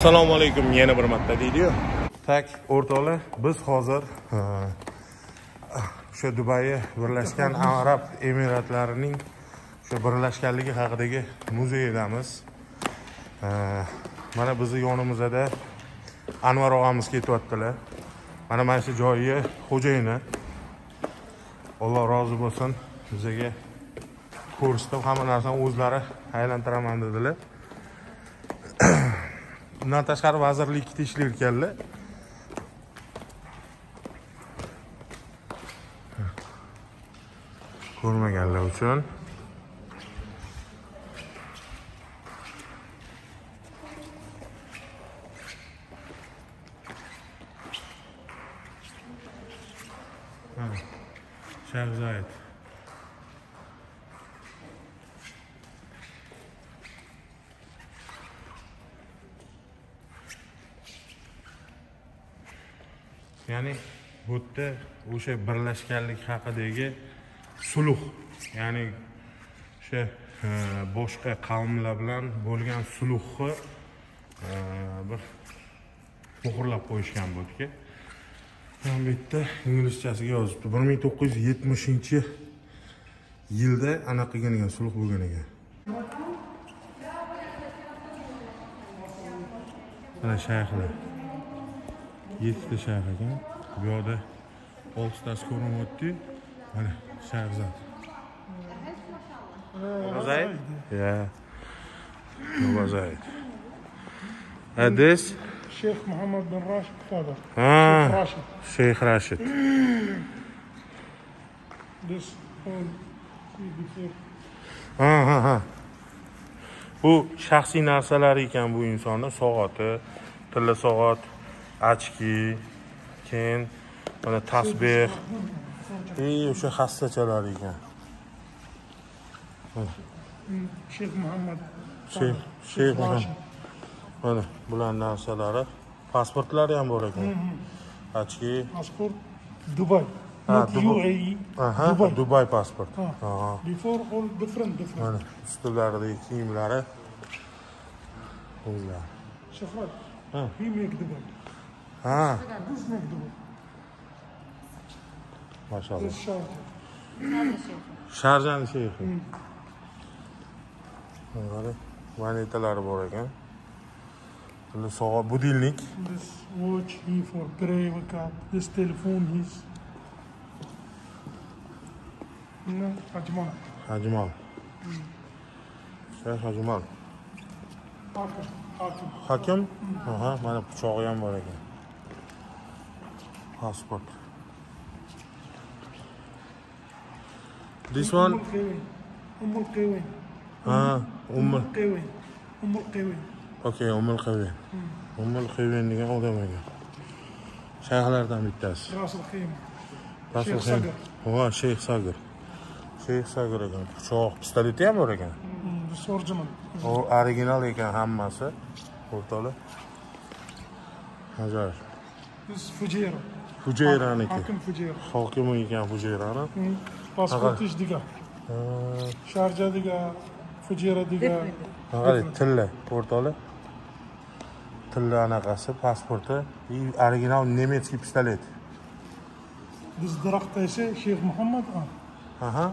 assalomu alaykum yana bir marta deydiyu. Tak o'rtoqlar biz hozir o'sha dubayi birlashgan arab emiratlarining o'sha birlashganligi haqidagi muzeydamiz mana bizni yonimizda anvar og'amiz ketyaptilar. Mana mana shu joyi xo'jayini. Alloh rozi bo'lsin bizaga ko'rsatib hamma narsani o'zlari aylantiraman dedilar. Bundan tashqari vazirlikda ishlar ekanlar ko'rmaganlar uchun. Ha, shahzoid ya'ni bu yerda o'sha birlashganlik haqidagi sulh ya'ni o'sha e, boshqa qavmlar bilan bo'lgan sulhni e, bir muhrlab qo'yishgan bu yerga Mana bu yerda inglizchasiga yozibdi. Bir ming to'qqiz yuz yetmishinchi yilda anaqa qilgan ekan sulh bo'lgan ekan. Mana shayxlar. Yettita shayx ekan. بیاده اول تاس کنم وقتی من بله، شهر زد. نوازید؟ یه نوازید. ادیس؟ شیخ محمد بن راشد کتاده. شیخ راشد. ادیس اون بیشتر. آه آه آه. بو شخصی نسل هر یکم بو انسانه سعات تلساعات آشکی keyin mana tasbeh, ey o'sha xassachalar ekan. Sheikh Muhammad. Mana bular narsalari, pasportlari ham bor ekan. Ochki, Passport Dubai. Ah, Not Dubai. Dubai. Dubai pasport. Before all different different. Mana ustilaridagi kiyimlari o'zlari. Ah. He make Dubai. Ha, make Dubai. mashallah. This Sharjah. Sharjani sheyxi. Mana vanetalari bor ekan. Bunda soat budilnik. This watch he for grey wake up. This telephone he's. No, Ajman. Hajmal. Shayx Hajmal. Hakim. Hakim. Hakim? Aha, mana pichog'i ham bor ekan. Pasport. This one? Umm al-Qiwin. Umm al-Qiwin. Ha, Ummul. Qiwin. Umm al-Qiwin. Okay, Ummul Qivin. Ummul Qivin degan odam ekan. Shayxlardan bittasi. Ras al-Khim. Rasul Sheyx Xim. Sagir. Va, Sheyx Sagir. Sheyx Sagir ekan. Pichoq, pistoleti ham bor ekan. Mm, This original. U original ekan hammasi. O'rtoqlar. Ajoyib. This Fujairah. Hujayraniki. Hokimi ekan Hujayrani. Mm. Pasport ish diga. Sharja diga. Fujairah diga. Qarang, tilla, o'rtoqlar. Tilla anaqasi, pasporti, и original nemetskiy pistolet. This Darakht ise Sheikh Muhammad. ah, Aha.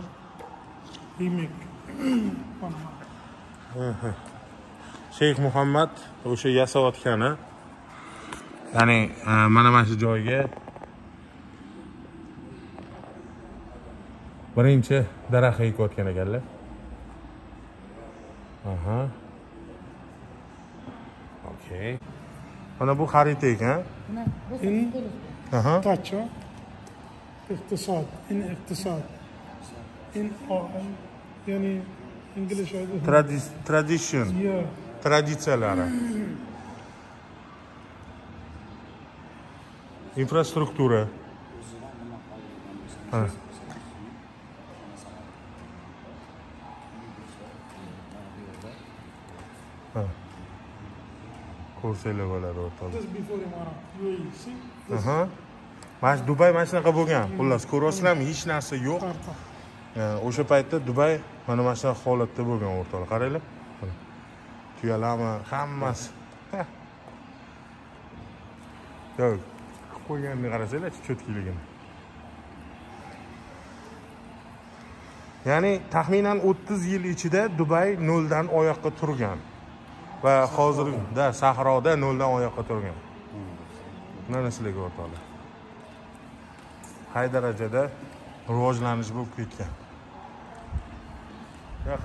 He make. Sheyx Muhammad o'sha yasayotgani. Ya'ni e, mana mana shu joyga birinchi daraxtga ekayotgan ekanlar. Aha. Okey mana bu xarita ekan. Tacho. Iqtisod in iqtisod. In ya'ni inglish tradition. Traditsiyalari infrastruktura. Ko'rsanglar bo'ladi o'rtoqlar. Before? Aha. Mana shu Dubay mana shunaqa bo'lgan. Xullas, ko'ryapsizlarmi? Hech narsa yo'q. O'sha paytda Dubay mana mana shunaqa holatda bo'lgan o'rtoqlar. Qaranglar. Tuyalarmi, hammasi. Yo'q qo'yganini qarasanglarchi cho'tkiligini ya'ni taxminan o'ttiz yil ichida dubay noldan oyoqqa turgan va hozirda sahroda noldan oyoqqa turgan. Mana sizlarga o'rtoqlar qay darajada rivojlanish bo'lib ketgan?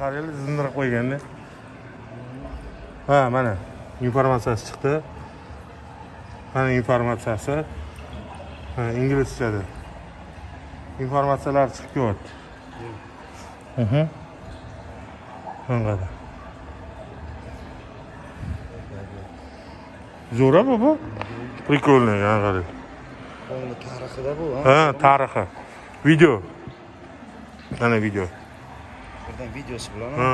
Qaranglar zindirab qo'yganda. Ha mana informatsiyasi chiqdi. Mana informatsiyasi. Ha inglizchada. Informatsiyalar chiqib kelyapti Mhm. qanaqa zo'ra bu прикольный qarang tarixida bu, ha? tarixi video mana video Birdan videosi bilan ha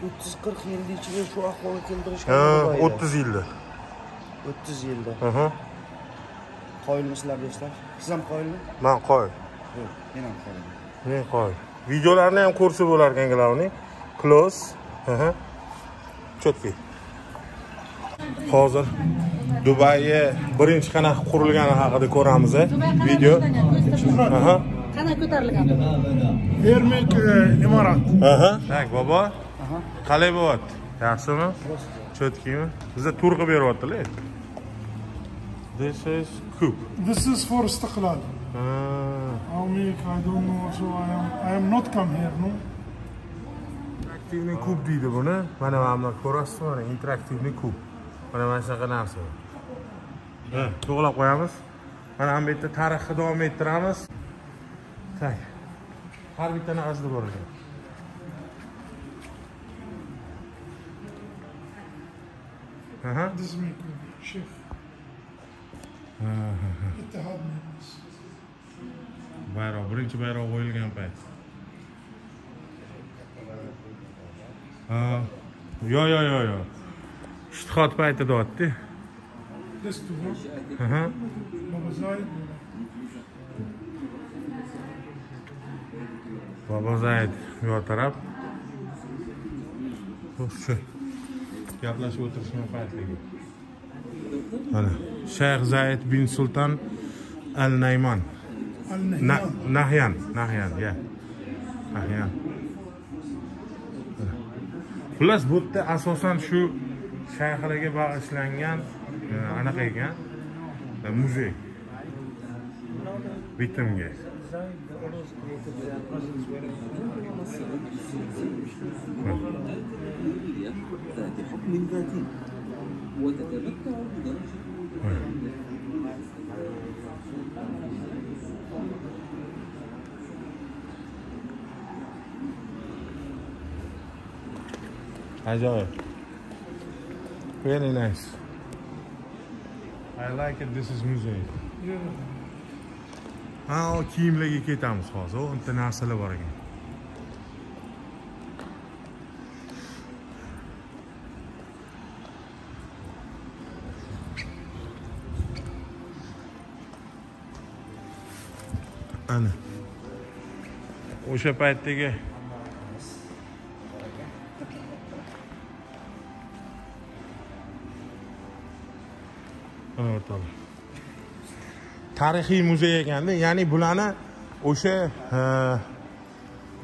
30-40 yil ichida shu ahvolga keltirishgan ha. 30 yilda 30 yilda. Qoyilmisizlar do'stlar? Siz ham qoyilmi? man qoy Yo'q, men ham qoyilman. men qoy videolarni ham ko'rsa bo'lar ekan ularning close. Четкий hozir dubayga birinchi qanaqa qurilgani haqida ko'ramiz a video Aha. qanday ko'tarilgan Ermek e, imorat. Aha. tak bobo qalay bo'lyapti yaxshimi cho'tkiymi bizda tur qilib beryaptilar this is coupe This is for istiqlal. Ha. How make I don't know. So I am I am not come here. No. Interaktivniy kub deydi buni mana mana buni ko'rasizmi mana interaktivniy kub. Mana mana shunaqa narsa. Ha, to'g'irlab qo'yamiz. Mana bu yerda tarixni davom ettiramiz. Tak har bitta naqasida bor ekan. Bayroq birinchi bayroq qo'yilgan payt Yo yo yo yo ishtihod payti deyapti This two, huh? Aha. Baba Zaid. Baba Zaid yo taraf. Shu gaplashib o'tirishgan paytligi. Mana Shayx Zaid bin Sultan Al Nayman. Al Na- Nahyan. Nahyan, Nahyan, ya. Nahyan. Xullas bu yerda asosan shu shayxlarga bag'ishlangan e, anaqa ekan e, muzey. Bitimga. ذات حكم ذاتي وتتمتع بدرجة Ajoyib. Very nice. I like it. This is museum. Ha, o kiyimlarga ketamiz hozir. O bitta narsalar bor ekan. Ana. O'sha paytdagi O'rtoqlar. Tarixiy muzey ekanda, ya'ni bularni o'sha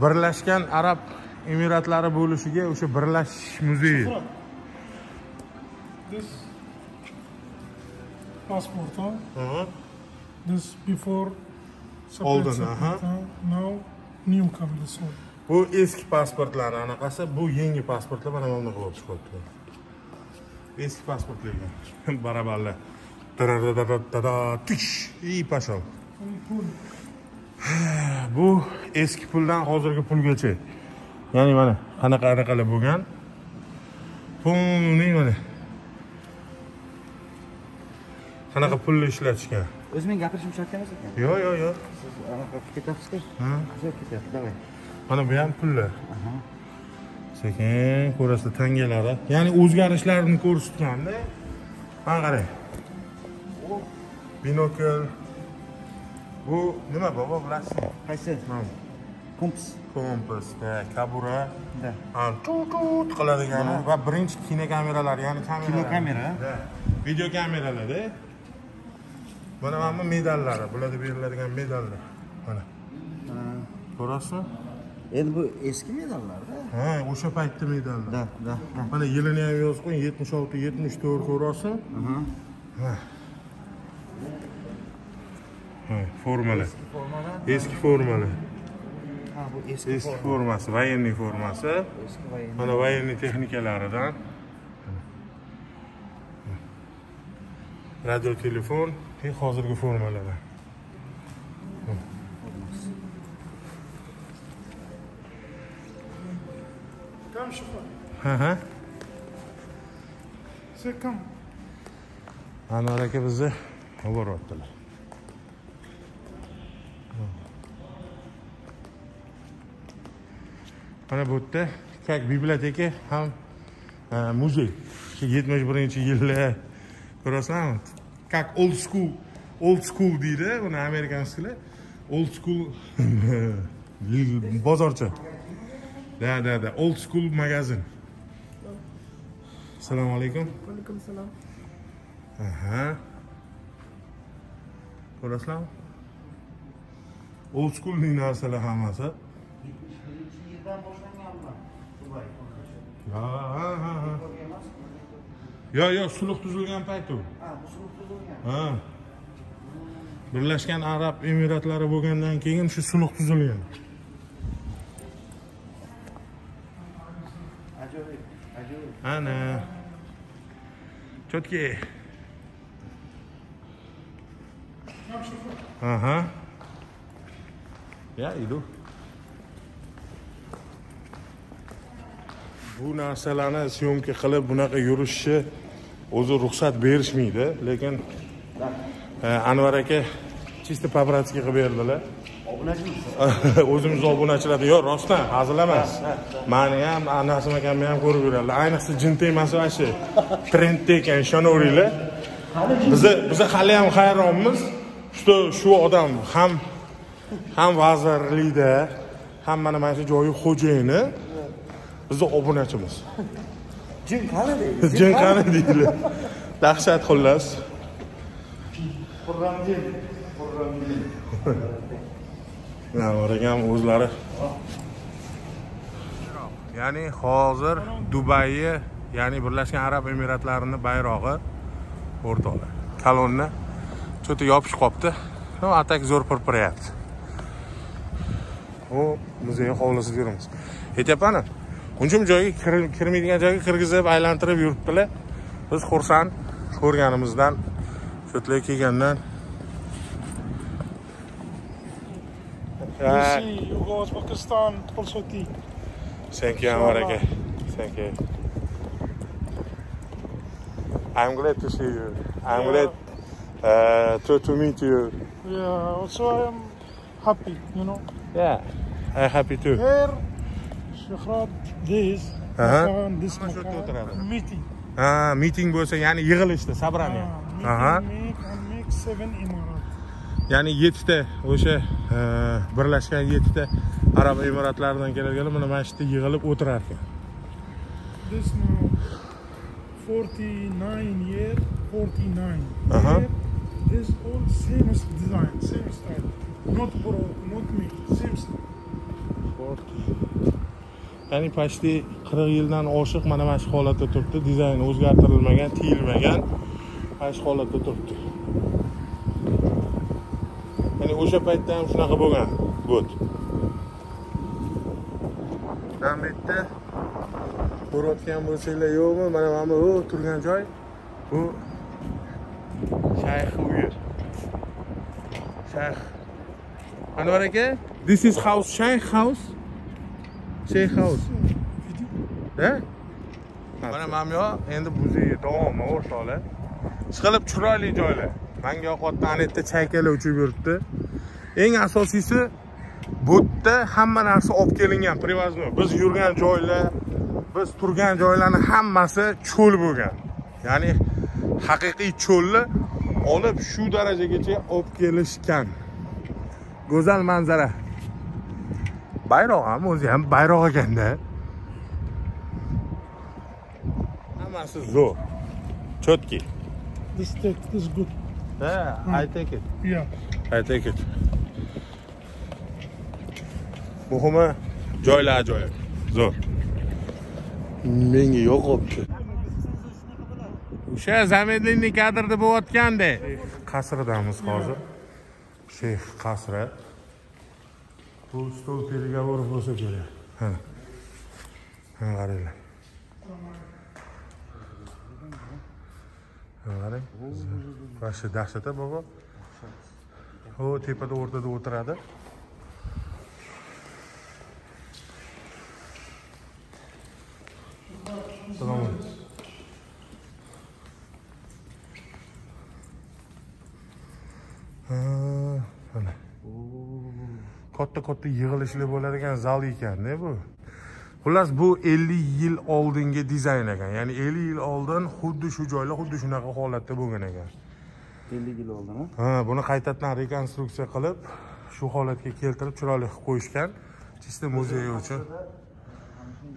Birlashgan Arab Emiratlari bo'lishiga o'sha birlashish muzeyi. This passport, huh? Aha. This before. Olden, separate, uh-huh. huh? Now new this one. Bu eski pasportlar anaqasi, bu yangi pasportlar mana mana bunaqa bo'lib chiqyapti. Eski pasportlar ekan. Barabarlar. Dadadadadada, и пошел. Bu eski puldan hozirgi pulgacha. Ya'ni mana qanaqa anaqalar bo'lgan. Pulning mana qanaqa pulni ishlatishgan. O'zimning gapirishim shart emas ekan. Yo, yo, yo. Siz anaqa ketyapsiz Ha? Ketyapti, davay. Mana bu ham pullar. Sekin ko'rasizlar tangalari. Ya'ni o'zgarishlarni ko'rsatganda. Mana qarang. Binokl. Bu nima bobo bilasizmi? Qaysi? Kompas. Kompas kabura. Tut qiladigani va birinchi kinokameralar ya'ni kamera Kinokamera? video kameralarda mana mana bu medallari bularda beriladigan medallar. Mana. Ko'rasizmi? Endi bu eski medallarda ha o'sha paytni medallar. Да да mana yilini ham yozib qo'ying yetmish olti yetmish to'rt ko'ryapsizmi ha ha formalar eski formalar ha bu eski eski formasi военный formasi mana военный texnikalaridan radiotelefon e, hozirgi formalar Там шифр. Ага. Все кам. Анар aka bizni yuboryaptilar. mana bu yerda как библиотека ham e, muzey. Shu yetmish birinchi yillar ko'rasizlarmi как old school old school deydi uni amerikanskilar old school bozorcha. Да да да old school magazin. Assalomu alaykum. Alaykum assalom aha. Ko'rasizlarmi old schoolning narsalar hammasi. Ha, ha, ha, ha. Yo, yo, sulh tuzilgan payt u. Ha. Birlashgan Arab Emiratlari bo'lgandan keyin shu sulh tuzilgan. ajoyib ajoyib Ana. Cho'tki. Aha. Ya, idu. Bu narsalarni syomka qilib bunaqa yurishni o'zi ruxsat berishmaydi, lekin e, Anvar aka чисто по-братски qilib berdilar. o'zimiz obunachilar yo'q rostdan hazil emas. Mani ham nasim akamni ham ko'rib yuradilar ayniqsa jin temasi вообще trendda ekan ishonaveringlar biza biza hali ham hayronmiz. Что shu odam ham ham vazirlikda ham mana mana shu joyi xo'jayini bizni obunachimiz. Jin qani deydi. Jin qani deydilar dahshat xullas. Xurram jin. Xurram jin. Ham o'zlari. Ya'ni hozir dubayni ya'ni birlashgan arab emiratlarini bayrog'i o'rtoqlar kolonna cho'ta yopishib qolibdi ну а так zo'r pirpiryapti. U muzey hovlisida yuribmiz aytyapmanu uncha joyga kir- kirmaydigan joyga kirgizib aylantirib yuribdilar biz xursand ko'rganimizdan shu yerlarga kelgandan. Thank you, Anwar aka. Thank you. I'm glad to see you. I'm Yeah. glad uh, to, to meet you. Yeah, also I am happy, you know. Yeah. I'm happy too. Here, Shukrat, this, Uh-huh. This Mana shu yerda Makan, o'tiradi. meeting. Ha, meeting bo'lsa, ya'ni yig'ilishda, sabraniya. Ah, meeting Aha. seven Emirat. Ya'ni 7 ta o'sha uh, birlashgan 7 ta Arab Emiratlaridan kelganlar mana mana shu yerda yig'ilib o'tirar ekan. This now, 49 year, 49. Uh-huh. Year, this all same design, same style. Not broke, not me, same style. Ya'ni почти 40 yildan oshiq mana mana shu holatda turibdi. Dizayni o'zgartirilmagan tiyilmagan mana shu holatda turibdi. Ya'ni o'sha paytda ham shunaqa bo'lgan but. Mana bu yerda ko'rayotgan bo'lsanglar yo'qmi? Mana mana bu turgan joy. Bu shayx uyi. Shayx. Anvar aka this is house shayx house. Shayx house. Da mana mana bu endi buzi davomi o'rtoqlar Chiqilib chiroyli joylar Menga yoqyapti ana yerda chaykalar uchib yuribdi. Eng asosiysi bu yerda hamma narsa olib kelingan привозной. Biz yurgan joylar biz turgan joylarni hammasi cho'l bo'lgan. Ya'ni haqiqiy cho'lni olib shu darajagacha olib kelishgan. Go'zal manzara. Bayroq ham o'zi ham bayroq ekanda hammasi zo'r cho'tki This take this good. ha i take it Yeah. I take it. Muhimi joylar ajoyib. Zo'r. Menga yoqibdi. O'sha zamedlinniy kadrda bo'layotganda qasrdamiz hozir. Sheyx qasri. Bu stol переговоров bo'lsa kerak. Ha. Ha, qaranglar. Ha, qarang. Вообще dahshat bobo. ho tepada o'rtada o'tiradi. Assalomu alaykum. Ha. Katta katta yig'ilishlar bo'ladigan zal ekanda bu. Xullas bu 50 yil oldingi dizayn ekan. Ya'ni 50 yil oldin xuddi shu joylar xuddi shunaqa holatda bo'lgan ekan. 50 yil oldin Ha, buni qaytadan rekonstruksiya qilib, shu holatga keltirib chiroyli qilib qo'yishgan. Chista muzey uchun.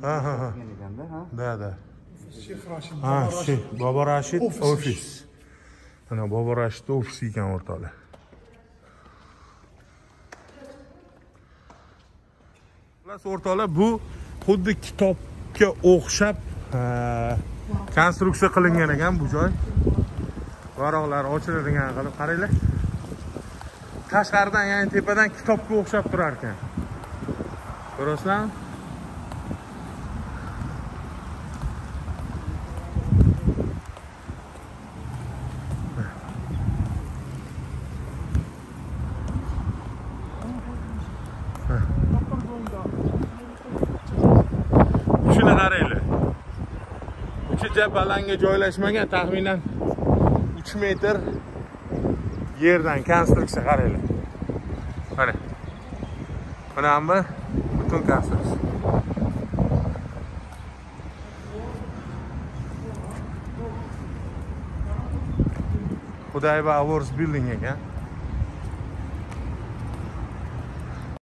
Ha, ha, ha. Sheikh Rashid. Ha, Bobo Rashid Ofis. ofis. Mana Bobo Rashid ofisi ekan o'rtoqlar. Xullas o'rtoqlar, bu xuddi kitobga o'xshab konstruksiya qilingan ekan bu joy. Varoqlar ochiladigan qilib qaranglar. Tashqaridan, ya'ni tepadan kitobga o'xshab turar ekan. Ko'rasizlarmi? Shuni qaranglar. Uchicha balanga joylashmagan taxminan 3 metr yerdan konstruksiya qaranglar. Mana. Mana butun konstruksiya. Xudayba Awards building ekan.